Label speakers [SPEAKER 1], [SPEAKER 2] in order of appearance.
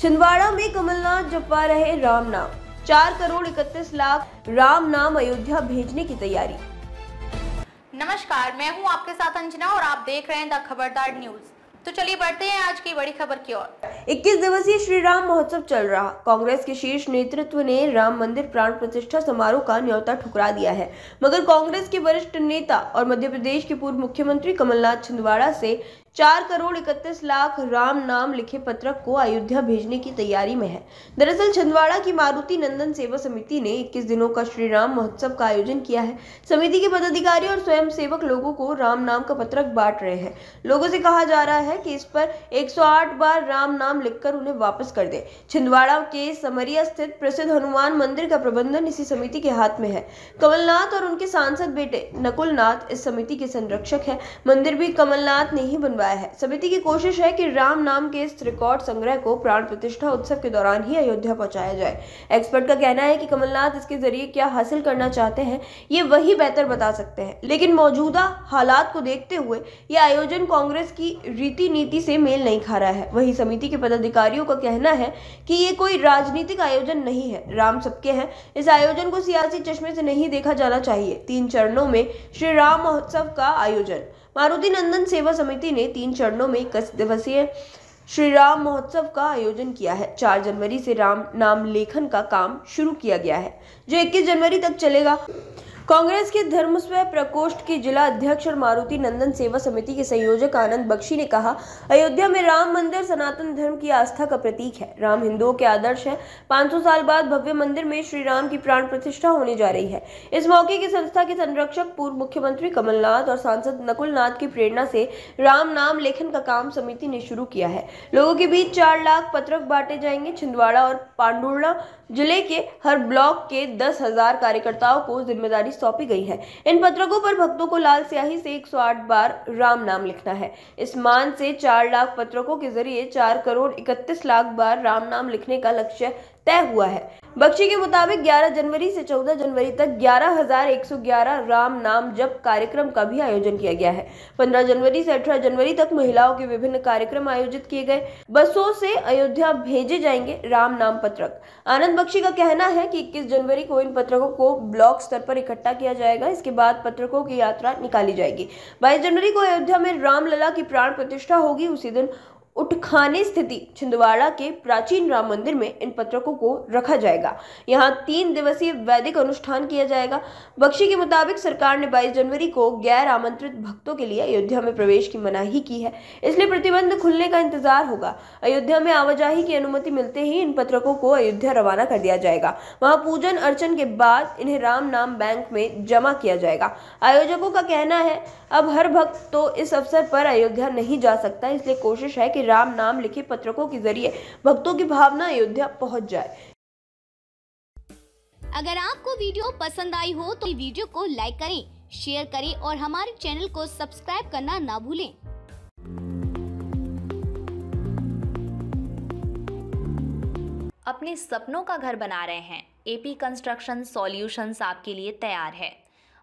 [SPEAKER 1] छिंदवाड़ा में कमलनाथ जपा रहे राम नाम। चार करोड़ इकतीस लाख राम नाम अयोध्या भेजने की तैयारी।
[SPEAKER 2] नमस्कार मैं हूँ आपके साथ अंजना और आप देख रहे हैं द खबरदार न्यूज़। तो चलिए बढ़ते हैं आज की बड़ी खबर की ओर।
[SPEAKER 1] 21 दिवसीय श्री राम महोत्सव चल रहा। कांग्रेस के शीर्ष नेतृत्व ने राम मंदिर प्राण प्रतिष्ठा समारोह का न्योता ठुकरा दिया है। मगर कांग्रेस के वरिष्ठ नेता और मध्य प्रदेश के पूर्व मुख्यमंत्री कमलनाथ छिंदवाड़ा से चार करोड़ इकतीस लाख राम नाम लिखे पत्रक को अयोध्या भेजने की तैयारी में है। दरअसल छिंदवाड़ा की मारुति नंदन सेवा समिति ने 21 दिनों का श्री राम महोत्सव का आयोजन किया है। समिति के पदाधिकारी और स्वयं सेवक लोगों को राम नाम का पत्रक बांट रहे हैं। लोगों से कहा जा रहा है कि इस पर 108 बार राम नाम लिखकर उन्हें वापस कर दे। छिंदवाड़ा के समरिया स्थित प्रसिद्ध हनुमान मंदिर का प्रबंधन इसी समिति के हाथ में है। कमलनाथ और उनके सांसद बेटे नकुलनाथ इस समिति के संरक्षक है। मंदिर भी कमलनाथ ने ही बनवाया। करवाया है। समिति की कोशिश है कि राम नाम के इस रिकॉर्ड संग्रह को प्राण प्रतिष्ठा उत्सव के दौरान ही अयोध्या पहुँचाया जाए। एक्सपर्ट का कहना है कि कमलनाथ इसके ज़रिए क्या हासिल करना चाहते हैं, ये वही बेहतर बता सकते हैं। लेकिन मौजूदा हालात को देखते हुए यह आयोजन कांग्रेस की रीति नीति से मेल नहीं खा रहा है। वही समिति के पदाधिकारियों का कहना है कि ये कोई राजनीतिक आयोजन नहीं है। राम सबके हैं। इस आयोजन को सियासी चश्मे से नहीं देखा जाना चाहिए। तीन चरणों में श्री राम महोत्सव का आयोजन। मारुति नंदन सेवा समिति ने तीन चरणों में इक्कीस दिवसीय श्री राम महोत्सव का आयोजन किया है। चार जनवरी से राम नाम लेखन का काम शुरू किया गया है, जो 21 जनवरी तक चलेगा। कांग्रेस के धर्मस्व प्रकोष्ठ के जिला अध्यक्ष और मारुति नंदन सेवा समिति के संयोजक आनंद बख्शी ने कहा, अयोध्या में राम मंदिर सनातन धर्म की आस्था का प्रतीक है। राम हिंदुओं के आदर्श है। 500 साल बाद भव्य मंदिर में श्री राम की प्राण प्रतिष्ठा होने जा रही है। इस मौके की संस्था के संरक्षक पूर्व मुख्यमंत्री कमलनाथ और सांसद नकुल नाथ की प्रेरणा से राम नाम लेखन का काम समिति ने शुरू किया है। लोगों के बीच चार लाख पत्रक बांटे जाएँगे छिंदवाड़ा और पांडुर्णा ज़िले के हर ब्लॉक के दस हज़ार कार्यकर्ताओं को ज़िम्मेदारी सौंपी गई है। इन पत्रकों पर भक्तों को लाल स्याही से 108 बार राम नाम लिखना है। इस मान से चार लाख पत्रकों के ज़रिए चार करोड़ इकतीस लाख बार राम नाम लिखने का लक्ष्य तय हुआ है। बख्शी के मुताबिक 11 जनवरी से 14 जनवरी तक 11,111 राम नाम जप कार्यक्रम का भी आयोजन किया गया है। 15 जनवरी से 18 जनवरी तक महिलाओं के विभिन्न कार्यक्रम आयोजित किए गए। बसों से अयोध्या भेजे जाएँगे राम नाम पत्रक। आनंद बख्शी का कहना है कि 21 जनवरी को इन पत्रकों को ब्लॉक स्तर पर इकट्ठा किया जाएगा। इसके बाद पत्रकों की यात्रा निकाली जाएगी। बाईस जनवरी को अयोध्या में रामलला की प्राण प्रतिष्ठा होगी। उसी दिन उठखाने स्थिति छिंदवाड़ा के प्राचीन राम मंदिर में इन पत्रकों को रखा जाएगा। यहाँ तीन दिवसीय वैदिक अनुष्ठान किया जाएगा। बख्शी के मुताबिक सरकार ने 22 जनवरी को गैर आमंत्रित भक्तों के लिए अयोध्या में प्रवेश की मनाही की है। इसलिए प्रतिबंध खुलने का इंतज़ार होगा। अयोध्या में आवाजाही की अनुमति मिलते ही इन पत्रकों को अयोध्या रवाना कर दिया जाएगा। वहाँ पूजन अर्चन के बाद इन्हें राम नाम बैंक में जमा किया जाएगा। आयोजकों का कहना है, अब हर भक्त तो इस अवसर पर अयोध्या नहीं जा सकता, इसलिए कोशिश है कि राम नाम लिखे पत्रकों के ज़रिए भक्तों की भावना अयोध्या पहुँच जाए।
[SPEAKER 3] अगर आपको वीडियो पसंद आई हो तो वीडियो को लाइक करें, शेयर करें और हमारे चैनल को सब्सक्राइब करना ना भूलें।
[SPEAKER 2] अपने सपनों का घर बना रहे हैं। एपी कंस्ट्रक्शन सॉल्यूशंस आपके लिए तैयार है।